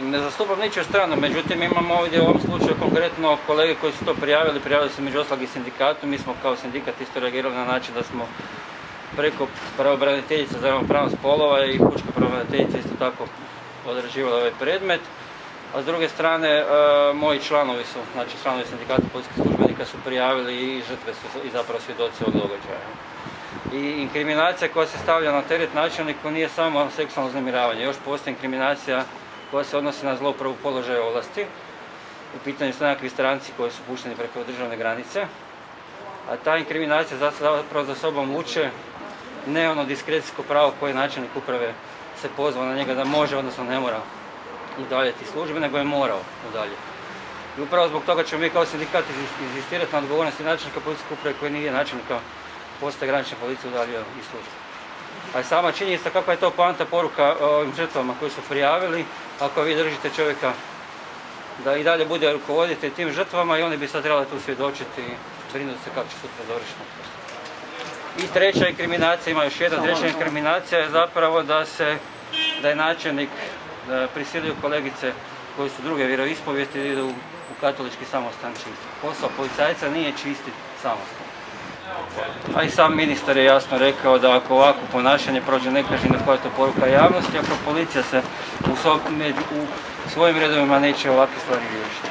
Ne zastupam ničiju stranu, međutim imamo ovdje u ovom slučaju konkretno kolege koji su to prijavili, prijavili su među ostalog i sindikatu, mi smo kao sindikat isto reagirali na način da smo preko pravobraniteljice za ravnopravnost spolova i pučka pravobraniteljica isto tako odrađivala ovaj predmet. A s druge strane, e, moji članovi su, znači članovi sindikata policijskih službenika su prijavili i žrtve su i zapravo svjedoci ovog događaja. I inkriminacija koja se stavlja na teret načelniku nije samo seksualno uznemiravanje, još postoji inkriminacija koja se odnosi na zlouporabu položaja ovlasti. U pitanju su nekakvi stranci koji su pušteni preko državne granice. A ta inkriminacija zapravo za sobom vuče ne ono diskrecijsko pravo koje načelnik uprave se pozvao na njega da može, odnosno ne mora udaljiti službe, nego je morao udaljiti. I upravo zbog toga ćemo mi kao sindikat inzistirati na odgovornosti načelnika policijske uprave koji nije načelnika postaje granične policije udalio iz službe. A i sama činjenica kakva je to poanta poruka ovim žrtvama koji su prijavili, ako vi držite čovjeka da i dalje bude rukovoditelj tim žrtvama i oni bi sad trebali tu svjedočiti i brinuti se kako će sutra završiti. I treća inkriminacija, ima još jedna treća inkriminacija je zapravo da se, da je načelnik prisilio kolegice koji su druge vjeroispovijesti idu u katolički samostan. Posao policajca nije čistiti samostan. A i sam ministar je jasno rekao da ako ovako ponašanje prođe nekažnjeno koja je to poruka javnosti, ako policija se u, svojim redovima neće ovakve stvari riješiti.